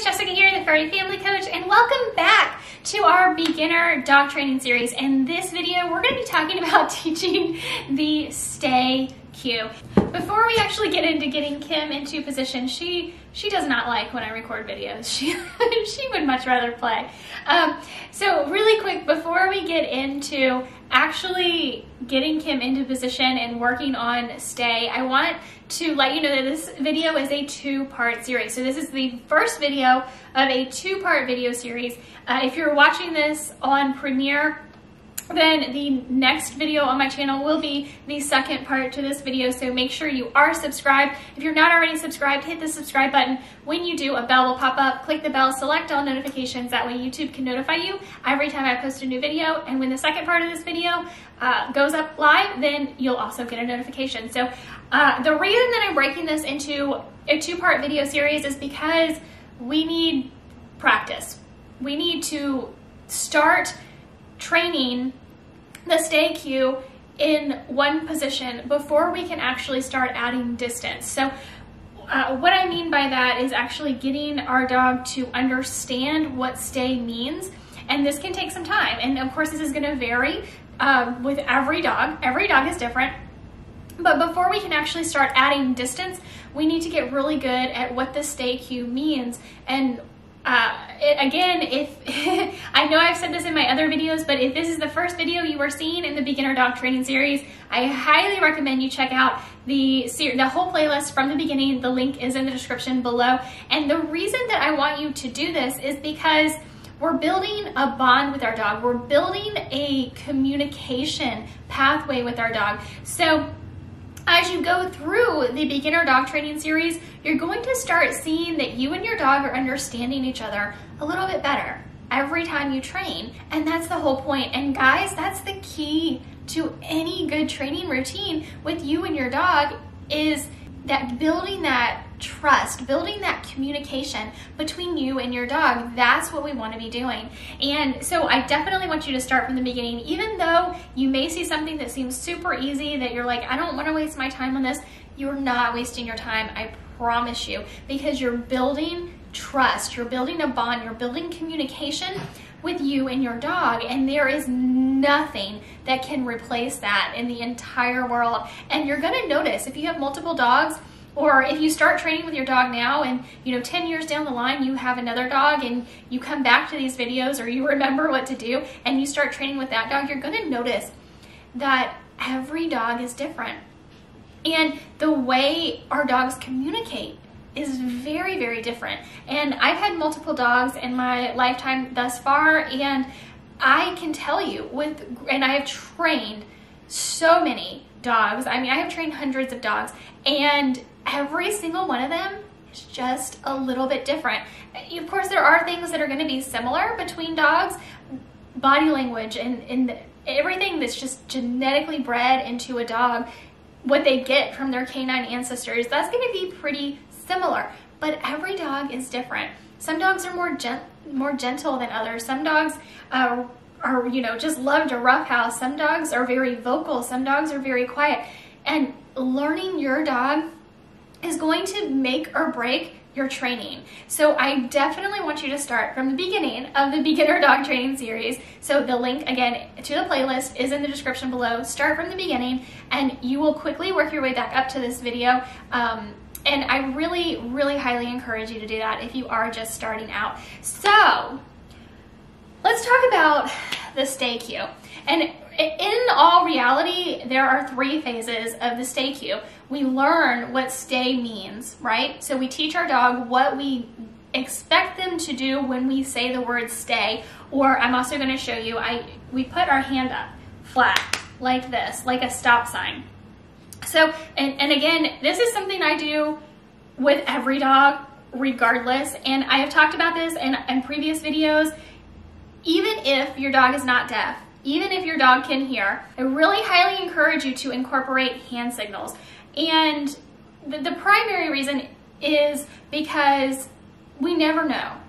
it's Jessica here, the Furry Family Coach, and welcome back to our beginner dog training series. In this video, we're gonna be talking about teaching the stay cue. Before we actually get into getting Kim into position, she she does not like when I record videos. She she would much rather play. Um, so really quick, before we get into actually getting Kim into position and working on stay, I want to let you know that this video is a two-part series. So this is the first video of a two-part video series. Uh, if you're watching this on Premiere, then the next video on my channel will be the second part to this video, so make sure you are subscribed. If you're not already subscribed, hit the subscribe button. When you do, a bell will pop up. Click the bell, select all notifications. That way YouTube can notify you every time I post a new video. And when the second part of this video uh, goes up live, then you'll also get a notification. So uh, the reason that I'm breaking this into a two-part video series is because we need practice. We need to start training the stay cue in one position before we can actually start adding distance. So uh, what I mean by that is actually getting our dog to understand what stay means. And this can take some time. And of course, this is gonna vary um, with every dog. Every dog is different. But before we can actually start adding distance, we need to get really good at what the stay cue means and uh, it, again, if I know I've said this in my other videos, but if this is the first video you are seeing in the beginner dog training series, I highly recommend you check out the the whole playlist from the beginning. The link is in the description below. And the reason that I want you to do this is because we're building a bond with our dog. We're building a communication pathway with our dog. So as you go through the beginner dog training series, you're going to start seeing that you and your dog are understanding each other a little bit better every time you train. And that's the whole point. And guys, that's the key to any good training routine with you and your dog is that building that trust, building that communication between you and your dog. That's what we want to be doing. And so I definitely want you to start from the beginning, even though you may see something that seems super easy that you're like, I don't want to waste my time on this. You're not wasting your time, I promise you, because you're building trust, you're building a bond, you're building communication with you and your dog, and there is nothing that can replace that in the entire world. And you're gonna notice if you have multiple dogs, or if you start training with your dog now and you know 10 years down the line you have another dog and you come back to these videos or you remember what to do and you start training with that dog, you're gonna notice that every dog is different. And the way our dogs communicate is very, very different. And I've had multiple dogs in my lifetime thus far, and I can tell you with, and I have trained so many dogs. I mean, I have trained hundreds of dogs, and every single one of them is just a little bit different. Of course, there are things that are going to be similar between dogs, body language and, everything that's just genetically bred into a dog, what they get from their canine ancestors, that's going to be pretty similar. But every dog is different. Some dogs are more gent more gentle than others. Some dogs uh, are, you know, just love to roughhouse. Some dogs are very vocal. Some dogs are very quiet. And learning your dog is going to make or break your training. So I definitely want you to start from the beginning of the beginner dog training series. So the link again to the playlist is in the description below. Start from the beginning and you will quickly work your way back up to this video. Um, and I really, really highly encourage you to do that if you are just starting out. So let's talk about the stay cue. And in all reality, there are three phases of the stay cue. We learn what stay means, right? So we teach our dog what we expect them to do when we say the word stay, or I'm also gonna show you, I we put our hand up flat like this, like a stop sign. So, and, and again, this is something I do with every dog regardless. And I have talked about this in, in previous videos. Even if your dog is not deaf, even if your dog can hear, I really highly encourage you to incorporate hand signals. And the, the primary reason is because we never know.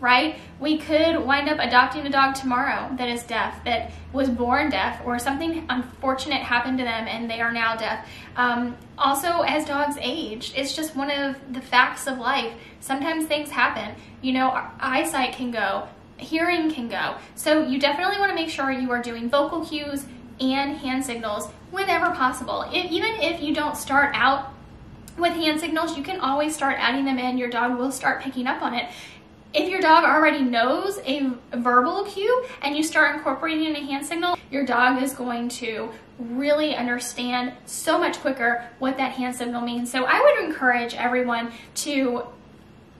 Right? We could wind up adopting a dog tomorrow that is deaf, that was born deaf, or something unfortunate happened to them and they are now deaf. Um, also, as dogs age, it's just one of the facts of life. Sometimes things happen. You know, eyesight can go, hearing can go. So you definitely want to make sure you are doing vocal cues and hand signals whenever possible. If, even if you don't start out with hand signals, you can always start adding them in. Your dog will start picking up on it. If your dog already knows a verbal cue and you start incorporating a hand signal, your dog is going to really understand so much quicker what that hand signal means. So I would encourage everyone to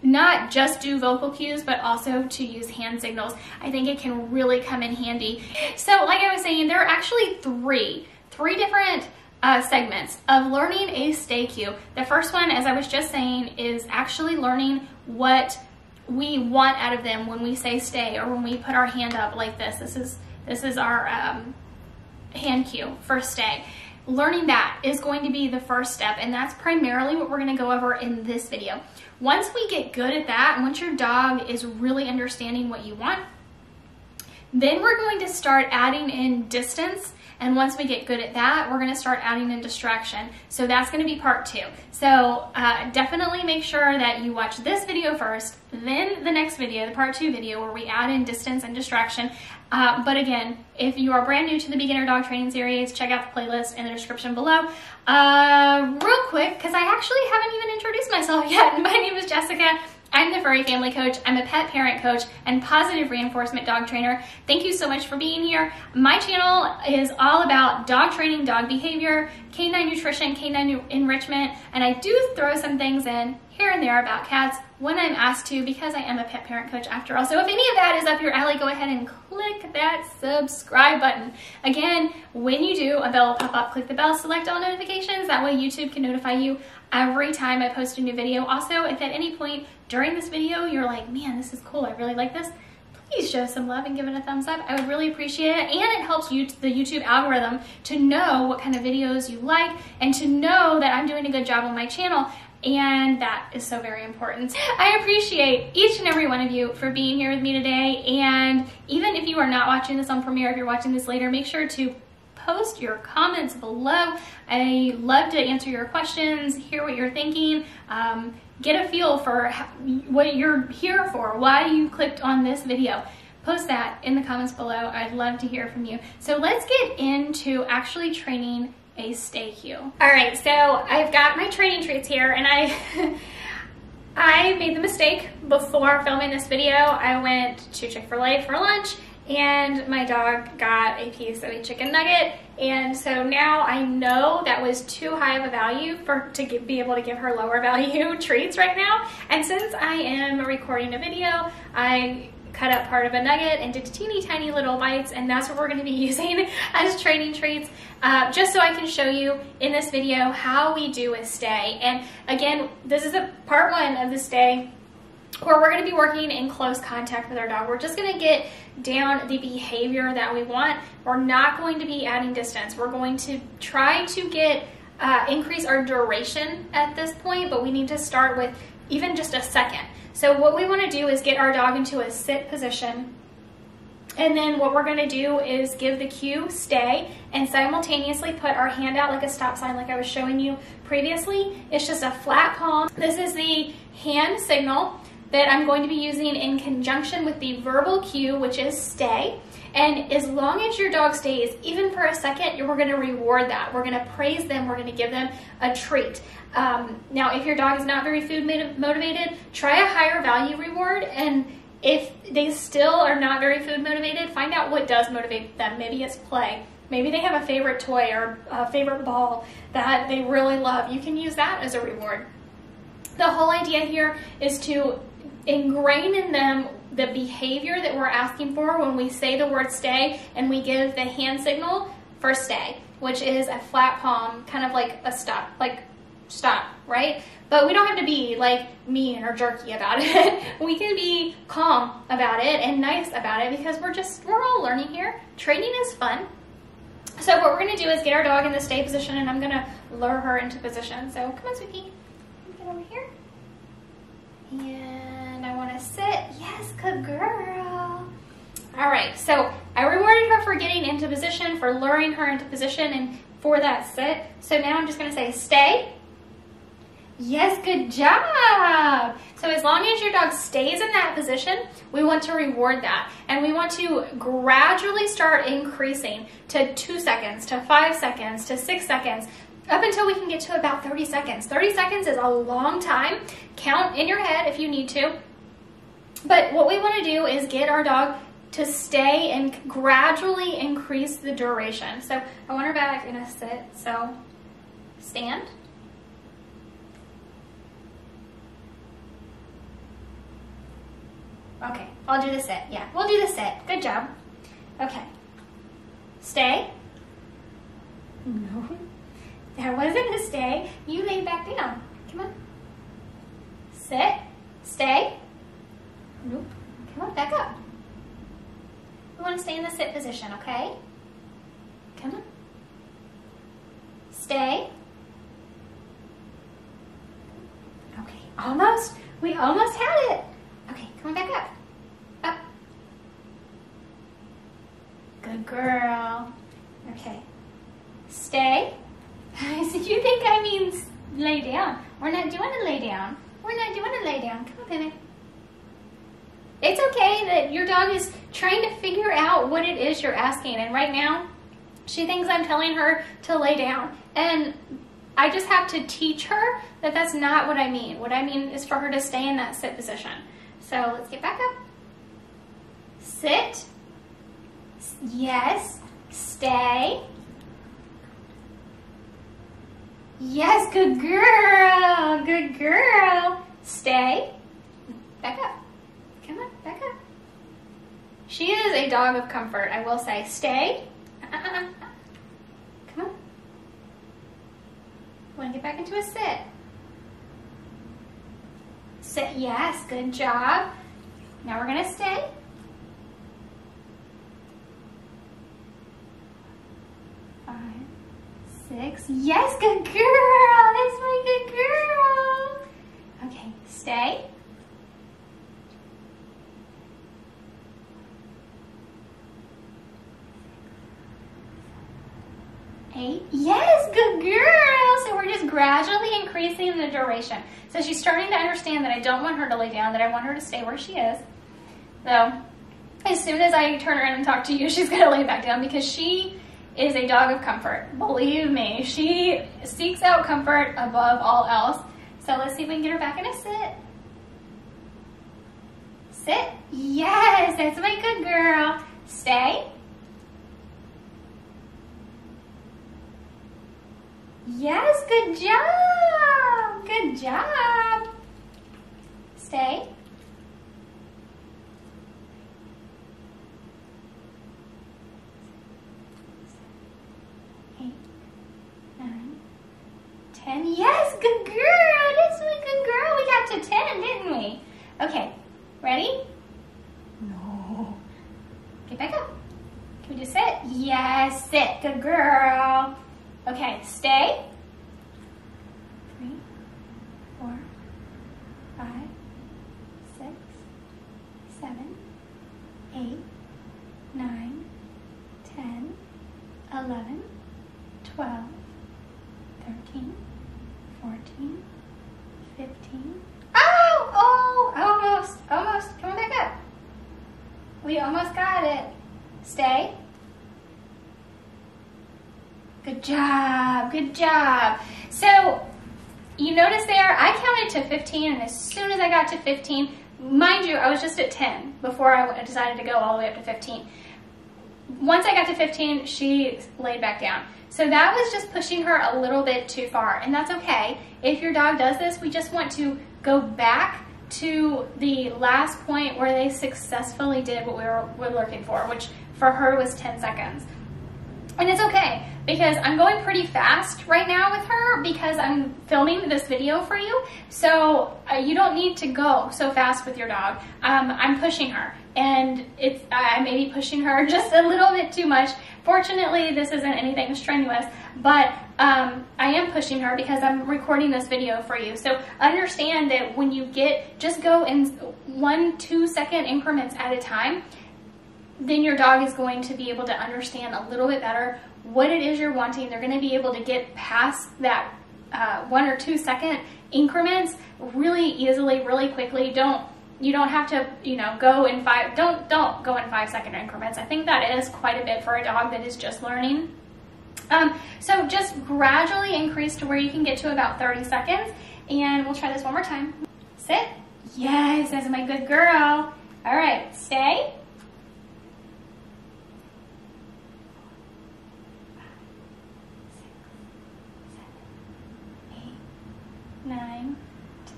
not just do vocal cues, but also to use hand signals. I think it can really come in handy. So like I was saying, there are actually three, three different uh, segments of learning a stay cue. The first one, as I was just saying, is actually learning what we want out of them when we say stay or when we put our hand up like this. This is, this is our um, hand cue for stay. Learning that is going to be the first step and that's primarily what we're gonna go over in this video. Once we get good at that, once your dog is really understanding what you want, then we're going to start adding in distance and once we get good at that, we're gonna start adding in distraction. So that's gonna be part two. So uh, definitely make sure that you watch this video first, then the next video, the part two video, where we add in distance and distraction. Uh, but again, if you are brand new to the Beginner Dog Training Series, check out the playlist in the description below. Uh, real quick, because I actually haven't even introduced myself yet. My name is Jessica. I'm the Furry Family Coach. I'm a pet parent coach and positive reinforcement dog trainer. Thank you so much for being here. My channel is all about dog training, dog behavior, canine nutrition, canine enrichment, and I do throw some things in here and there about cats when I'm asked to because I am a pet parent coach after all. So if any of that is up your alley, go ahead and click that subscribe button. Again, when you do, a bell will pop up. Click the bell, select all notifications. That way YouTube can notify you every time I post a new video. Also, if at any point during this video you're like, man, this is cool, I really like this, please show some love and give it a thumbs up. I would really appreciate it. And it helps you, the YouTube algorithm to know what kind of videos you like and to know that I'm doing a good job on my channel. And that is so very important. I appreciate each and every one of you for being here with me today. And even if you are not watching this on Premiere, if you're watching this later, make sure to post your comments below. I love to answer your questions, hear what you're thinking, um, get a feel for what you're here for, why you clicked on this video. Post that in the comments below. I'd love to hear from you. So let's get into actually training a stay cue. All right, so I've got my training treats here and I I made the mistake before filming this video. I went to Chick-fil-A for lunch and my dog got a piece of a chicken nugget. And so now I know that was too high of a value for to get, be able to give her lower value treats right now. And since I am recording a video I cut up part of a nugget into teeny tiny little bites. And that's what we're going to be using as training treats uh, just so I can show you in this video how we do a stay. And again this is a part one of the stay where we're going to be working in close contact with our dog. We're just going to get down the behavior that we want. We're not going to be adding distance. We're going to try to get uh, increase our duration at this point, but we need to start with even just a second. So what we want to do is get our dog into a sit position. And then what we're going to do is give the cue stay and simultaneously put our hand out like a stop sign like I was showing you previously. It's just a flat palm. This is the hand signal that I'm going to be using in conjunction with the verbal cue, which is stay. And as long as your dog stays, even for a second, we're gonna reward that. We're gonna praise them, we're gonna give them a treat. Um, now, if your dog is not very food motivated, try a higher value reward. And if they still are not very food motivated, find out what does motivate them. Maybe it's play. Maybe they have a favorite toy or a favorite ball that they really love. You can use that as a reward. The whole idea here is to ingrain in them the behavior that we're asking for when we say the word stay and we give the hand signal for stay, which is a flat palm, kind of like a stop, like stop, right? But we don't have to be like mean or jerky about it. we can be calm about it and nice about it because we're just, we're all learning here. Training is fun. So what we're gonna do is get our dog in the stay position and I'm gonna lure her into position. So come on, sweetie, get over here. And To sit. Yes, Yes, good girl. All right, so I rewarded her for getting into position, for luring her into position, and for that sit. So now I'm just gonna say stay. Yes, good job. So as long as your dog stays in that position, we want to reward that. And we want to gradually start increasing to two seconds, to five seconds, to six seconds, up until we can get to about 30 seconds. 30 seconds is a long time. Count in your head if you need to. But what we want to do is get our dog to stay and gradually increase the duration. So I want her back in a sit. So stand. Okay, I'll do the sit. Yeah, we'll do the sit. Good job. Okay. Stay. No. That wasn't a stay. You lay back down. Come on. Sit. Stay. Nope. Come on, back up. We want to stay in the sit position, okay? Come on. Stay. Okay, almost. We almost had it. Okay, come on back up. Up. Good girl. Okay. Stay. so you think I mean lay down. We're not doing a lay down. We're not doing a lay down. Come on, baby. It's okay that your dog is trying to figure out what it is you're asking. And right now, she thinks I'm telling her to lay down. And I just have to teach her that that's not what I mean. What I mean is for her to stay in that sit position. So let's get back up. Sit. Yes. Stay. Yes, good girl. Good girl. Stay. Back up. Up. She is a dog of comfort, I will say. Stay. Come on. Want to get back into a sit. Sit, yes, good job. Now we're gonna stay. Five, six, yes, good girl. That's my good girl. Okay, stay. Eight. Yes, good girl. So we're just increasing the duration. So she's starting to understand that I don't want her to lay down, that I want her to stay where she is. So as soon as I turn around and talk to you, she's gonna lay back down because she is a dog of comfort. Believe me, she seeks out comfort above all else. So let's see if we can get her back in a sit. Sit. Yes, that's my good girl. Stay. Yes, good job. Good job. Stay. Eight, nine, ten. Yes, good girl. That's my good girl. We got to ten, didn't we? Okay, ready? No. Get back up. Can we just sit? Yes, sit. Good girl. Okay, stay. Three, four, five, six, seven, eight, nine, ten, eleven, twelve, thirteen, fourteen, fifteen. Oh, oh, almost, almost. Come back up. We almost got it. Stay. Good job, good job. So you notice there, I counted to 15 and as soon as I got to 15, mind you, I was just at 10 before I decided to go all the way up to 15. Once I got to 15, she laid back down. So that was just pushing her a little bit too far and that's okay. If your dog does this, we just want to go back to the last point where they successfully did what we were, were looking for, which for her was 10 seconds. And it's okay because I'm going pretty fast right now with her because I'm filming this video for you. So uh, you don't need to go so fast with your dog. Um, I'm pushing her and it's I may be pushing her just a little bit too much. Fortunately, this isn't anything strenuous, but um, I am pushing her because I'm recording this video for you. So understand that when you get, just go in one, two second increments at a time then your dog is going to be able to understand a little bit better what it is you're wanting. They're going to be able to get past that uh, one or two second increments really easily, really quickly. Don't you don't have to you know go in five don't don't go in five second increments. I think that is quite a bit for a dog that is just learning. Um, so just gradually increase to where you can get to about 30 seconds. And we'll try this one more time. Sit. Yes, that's my good girl. All right, stay.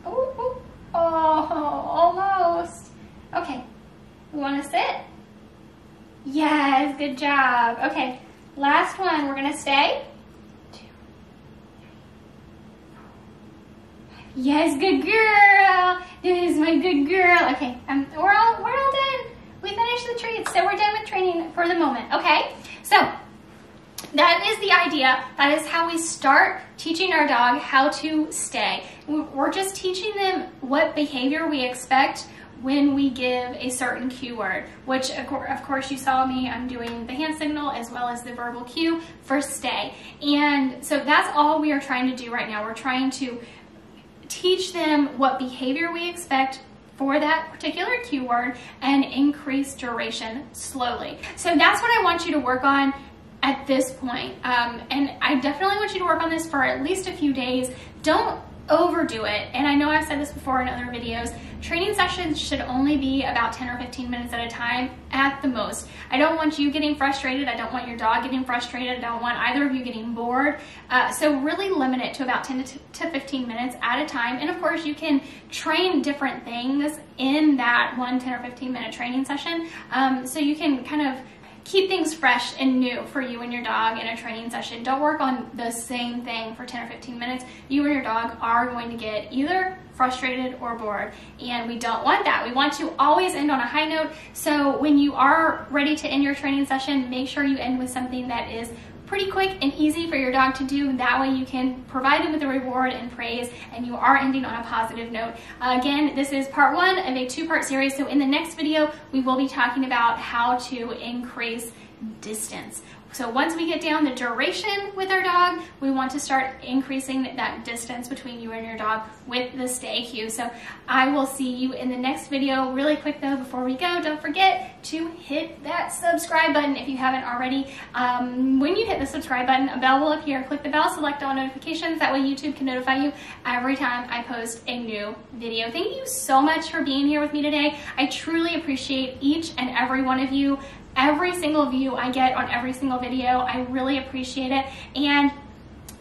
Oh, almost. Okay, we want to sit? Yes, good job. Okay, last one. We're to stay. Yes, good girl. This is my good girl. Okay, um, we're all we're all done. We finished the treats, so we're done with training for the moment. Okay, so that is the idea. That is how we start teaching our dog how to stay. We're just teaching them what behavior we expect when we give a certain cue word, which of course you saw me, I'm doing the hand signal as well as the verbal cue for stay. And so that's all we are trying to do right now. We're trying to teach them what behavior we expect for that particular cue word and increase duration slowly. So that's what I want you to work on at this point. Um, and I definitely want you to work on this for at least a few days. Don't overdo it. And I know I've said this before in other videos, training sessions should only be about 10 or 15 minutes at a time at the most. I don't want you getting frustrated. I don't want your dog getting frustrated. I don't want either of you getting bored. Uh, so really limit it to about 10 to 15 minutes at a time. And of course you can train different things in that one 10 or 15 minute training session. Um, so you can kind of keep things fresh and new for you and your dog in a training session. Don't work on the same thing for 10 or 15 minutes. You and your dog are going to get either frustrated or bored, and we don't want that. We want to always end on a high note. So when you are ready to end your training session, make sure you end with something that is pretty quick and easy for your dog to do. That way you can provide them with a reward and praise and you are ending on a positive note. Uh, again, this is part one of a two-part series. So in the next video, we will be talking about how to increase distance. So once we get down the duration with our dog, we want to start increasing that distance between you and your dog with the stay cue. So I will see you in the next video. Really quick though, before we go, don't forget to hit that subscribe button if you haven't already. Um, when you hit the subscribe button, a bell will appear. Click the bell, select all notifications. That way YouTube can notify you every time I post a new video. Thank you so much for being here with me today. I truly appreciate each and every one of you every single view I get on every single video. I really appreciate it. And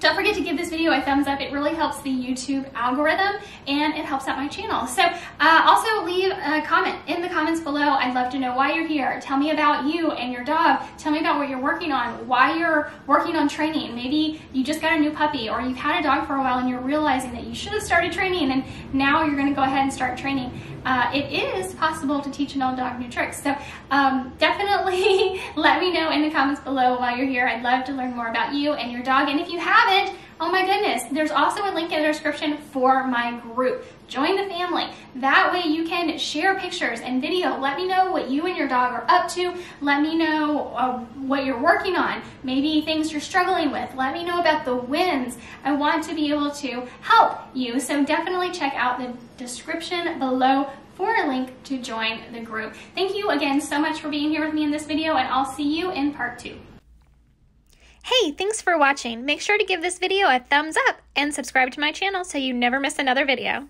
don't forget to give this video a thumbs up. It really helps the YouTube algorithm and it helps out my channel. So uh, also leave a comment in the comments below. I'd love to know why you're here. Tell me about you and your dog. Tell me about what you're working on, why you're working on training. Maybe you just got a new puppy or you've had a dog for a while and you're realizing that you should have started training and now you're gonna go ahead and start training. Uh, it is possible to teach an old dog new tricks. So um, definitely let me know in the comments below while you're here. I'd love to learn more about you and your dog. And if you haven't, my goodness, there's also a link in the description for my group. Join the family. That way you can share pictures and video. Let me know what you and your dog are up to. Let me know uh, what you're working on. Maybe things you're struggling with. Let me know about the wins. I want to be able to help you. So definitely check out the description below for a link to join the group. Thank you again so much for being here with me in this video and I'll see you in part two. Hey, thanks for watching. Make sure to give this video a thumbs up and subscribe to my channel so you never miss another video.